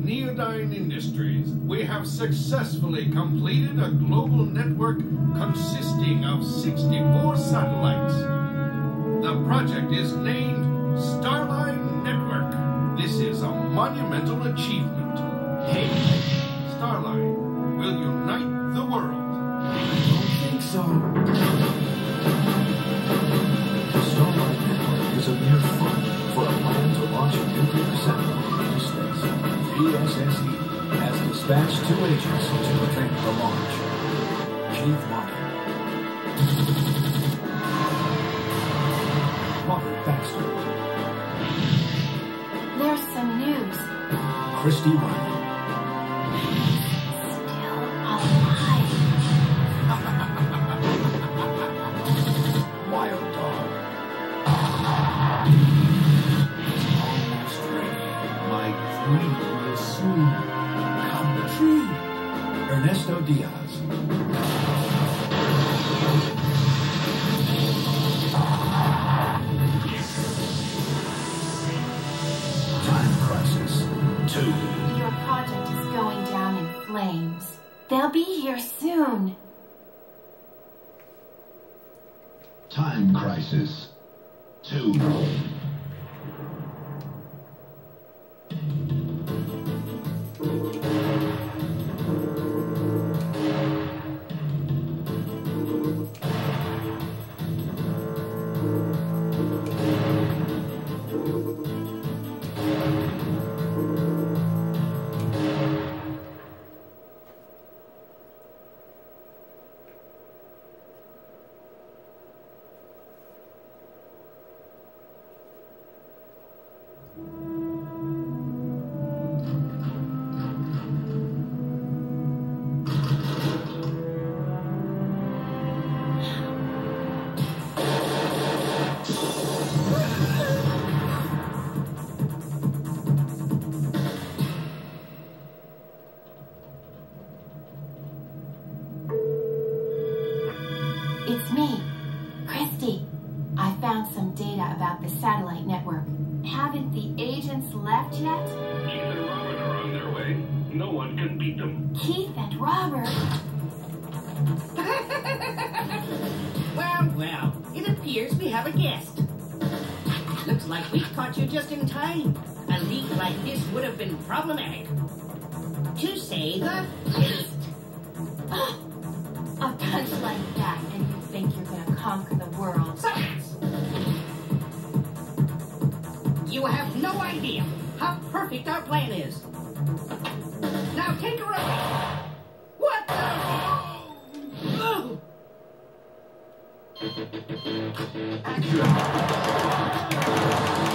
Neodyne Industries, we have successfully completed a global network consisting of 64 satellites. The project is named Starline Network. This is a monumental achievement. Hey, has dispatched two agents to prevent the launch. Keith Martin. Robert Baxter. There's some news. Christy Ryan. Ernesto Diaz. Time Crisis 2. Your project is going down in flames. They'll be here soon. Time Crisis 2. The. A punch like that, and you think you're gonna conquer the world. You have no idea how perfect our plan is. Now take her away. What the? Action!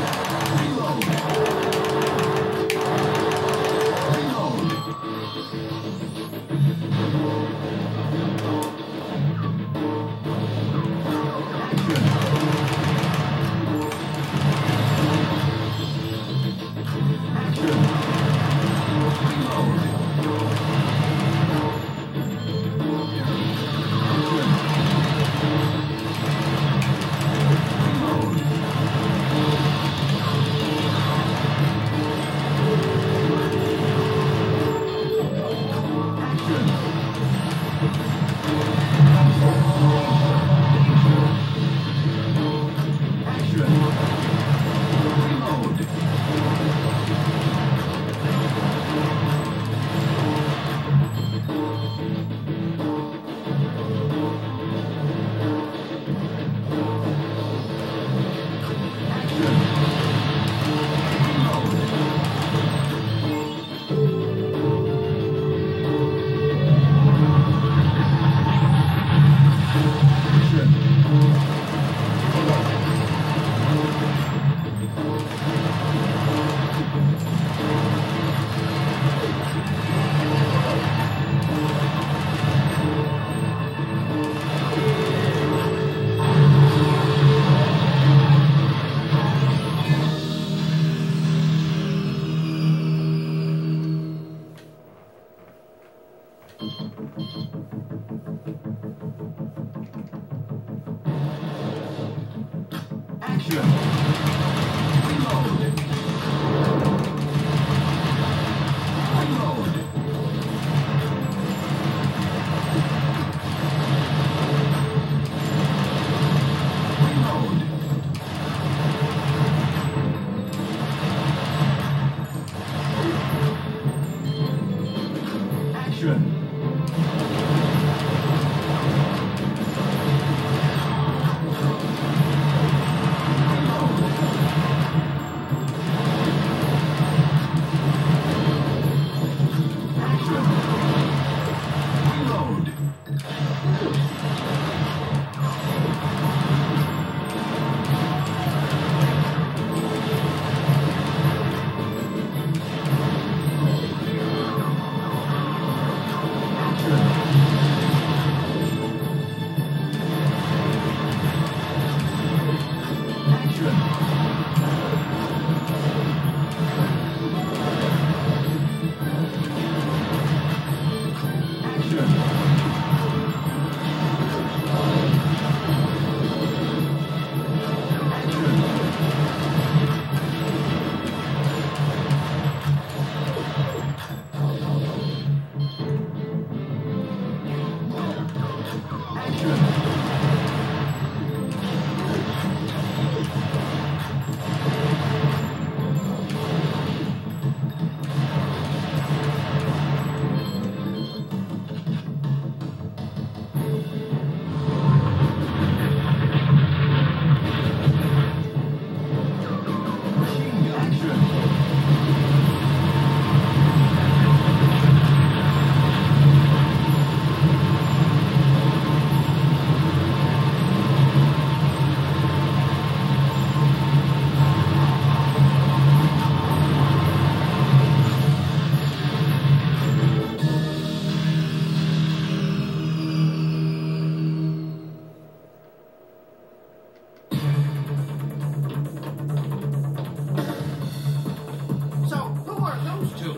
house, too.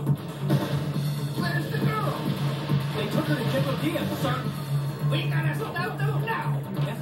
Where's the girl? They took her to Jibodea, sir. We gotta stop them now. Yes,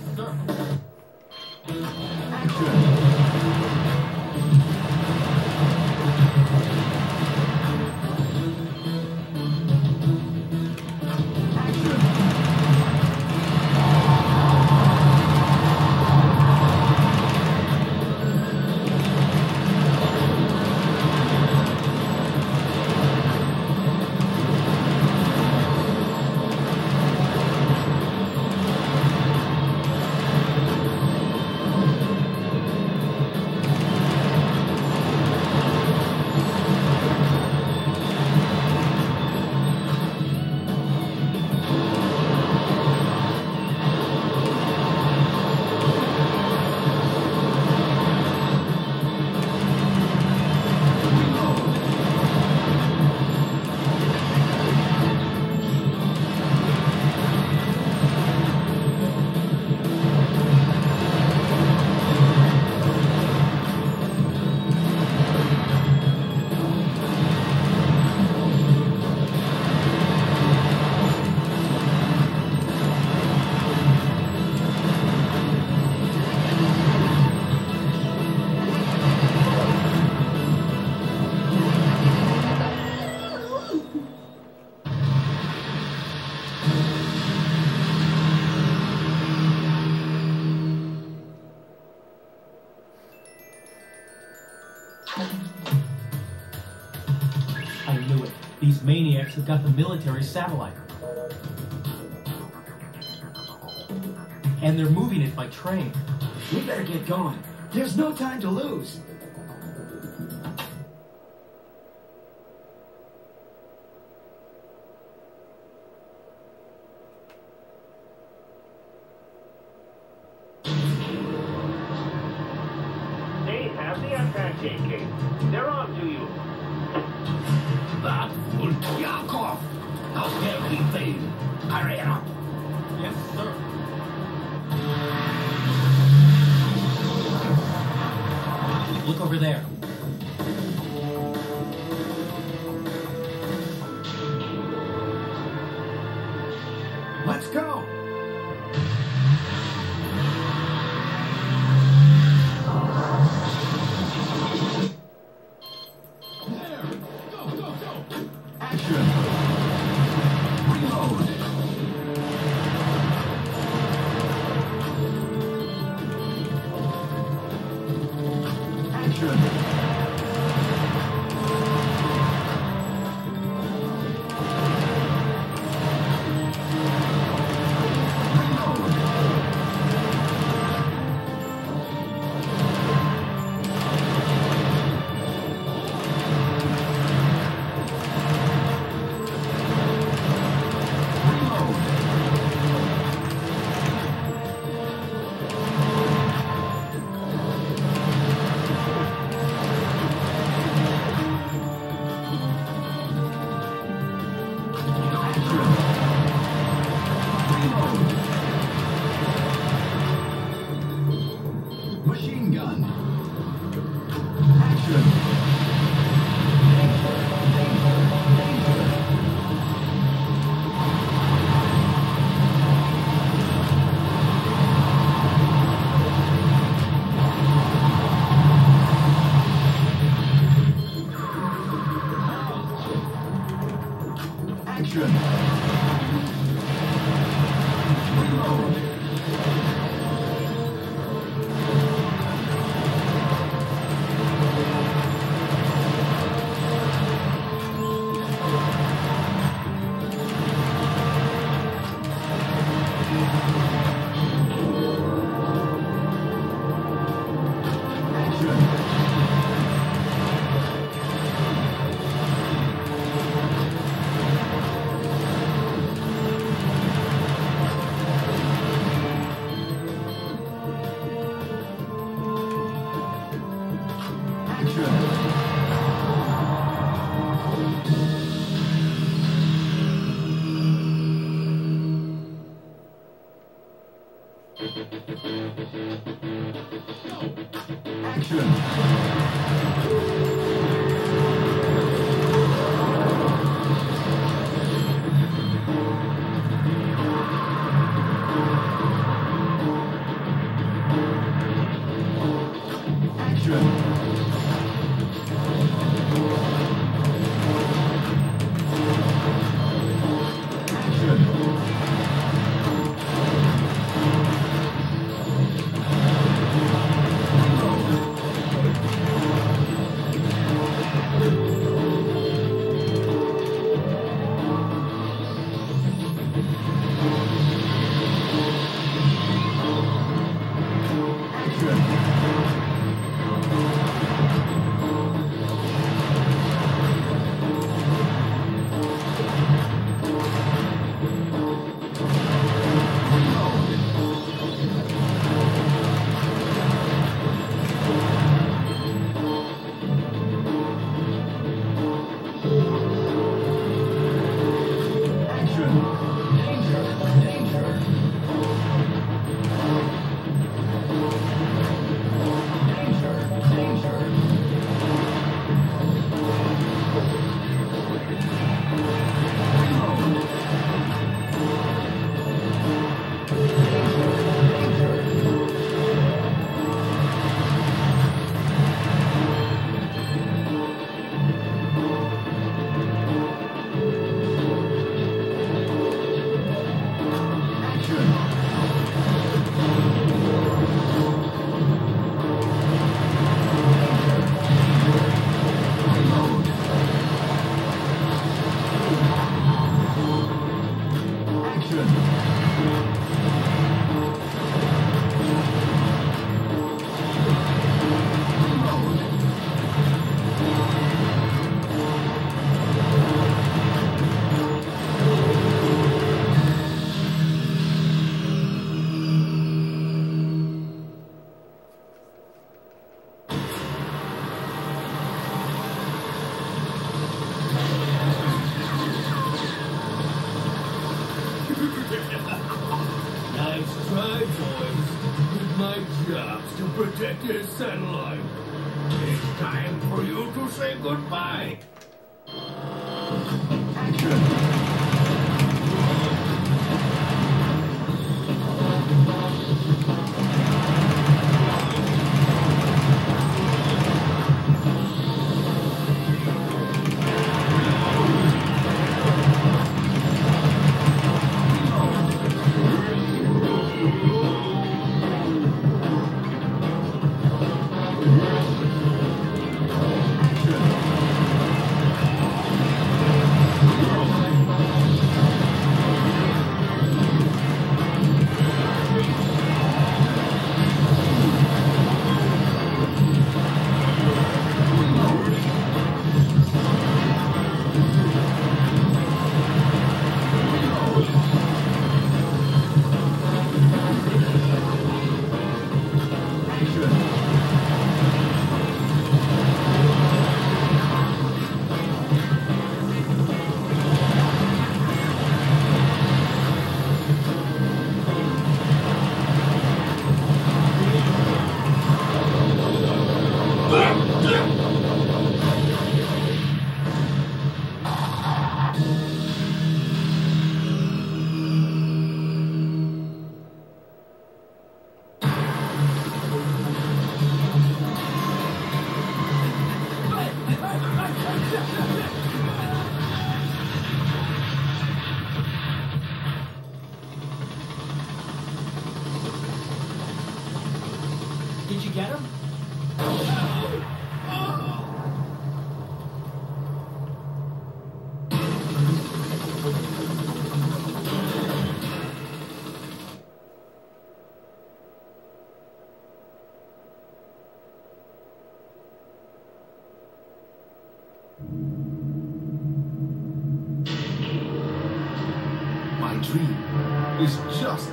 These maniacs have got the military satellite. And they're moving it by train. We better get going. There's no time to lose.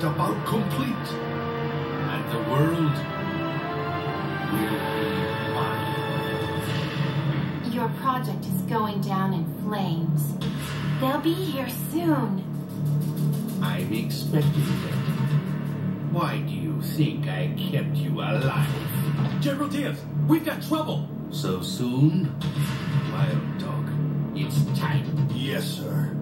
Just about complete. And the world will be mine. Your project is going down in flames. They'll be here soon. I'm expecting them. Why do you think I kept you alive? General Diaz, we've got trouble. So soon? Wild dog, it's time. Yes, sir.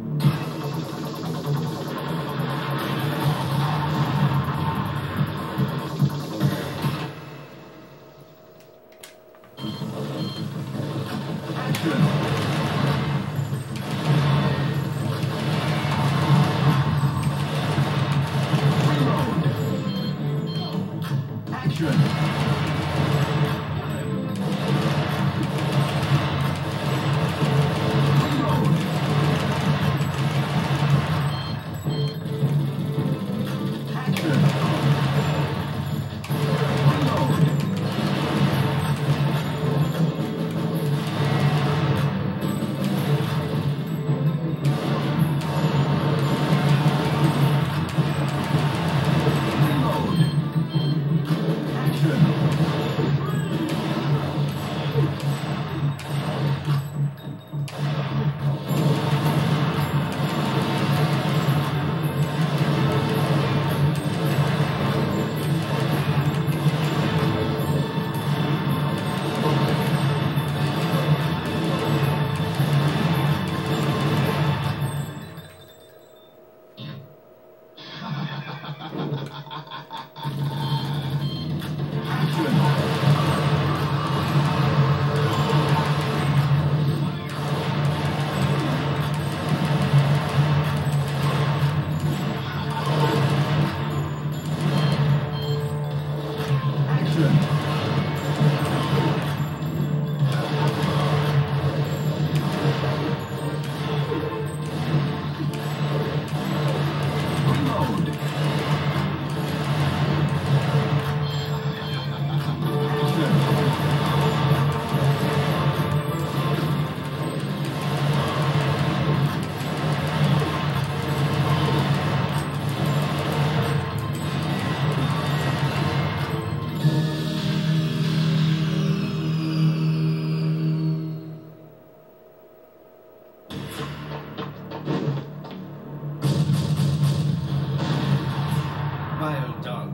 Done.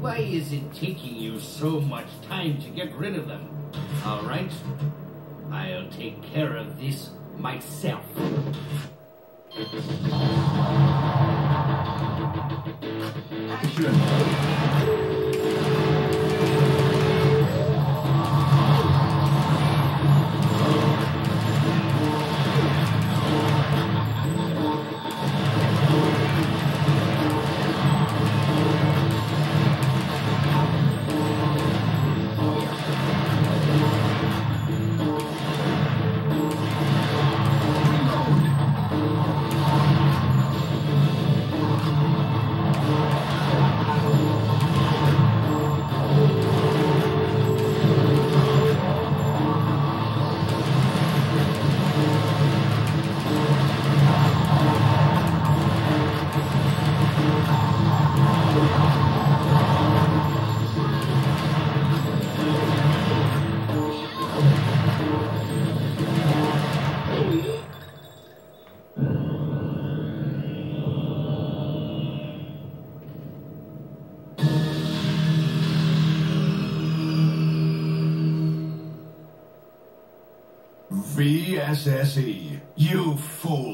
Why is it taking you so much time to get rid of them? All right. I'll take care of this myself. VSSE, E. you fools.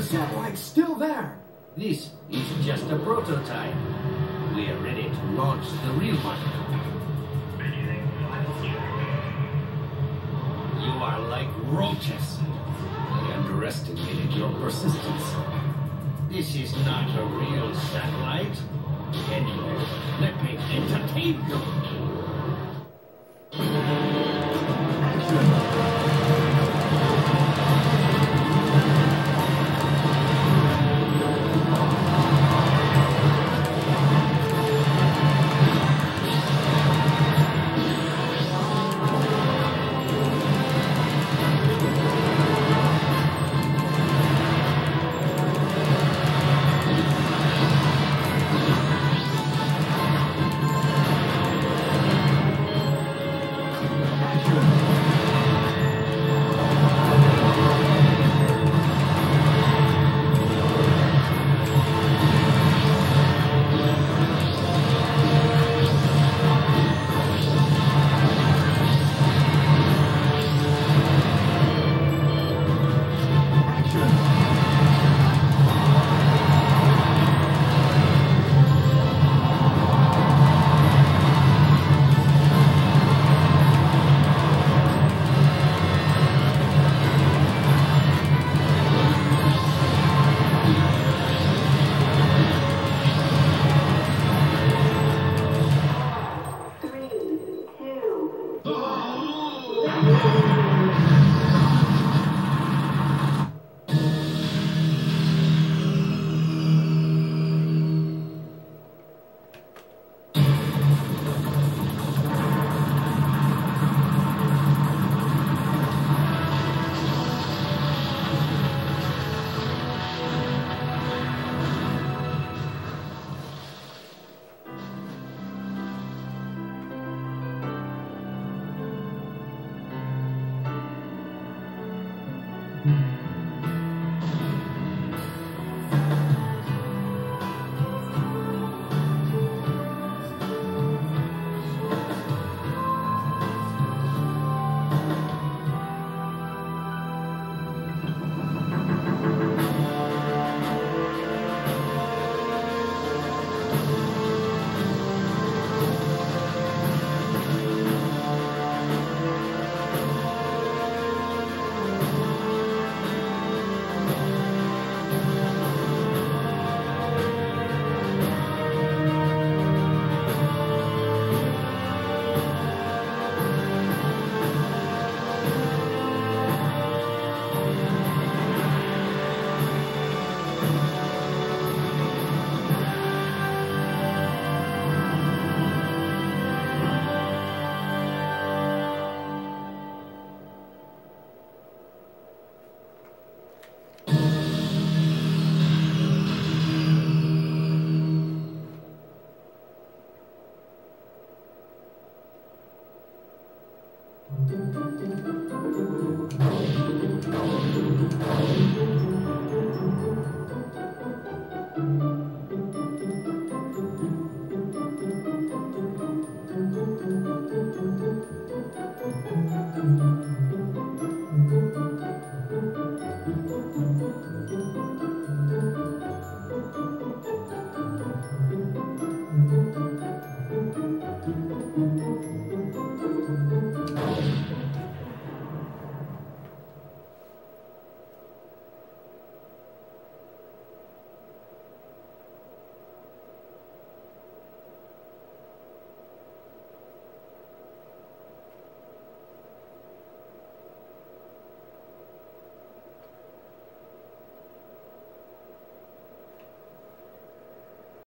The satellite's still there. This is just a prototype. We are ready to launch the real one. You are like roaches. I underestimated your persistence. This is not a real satellite. Anyway, let me entertain you.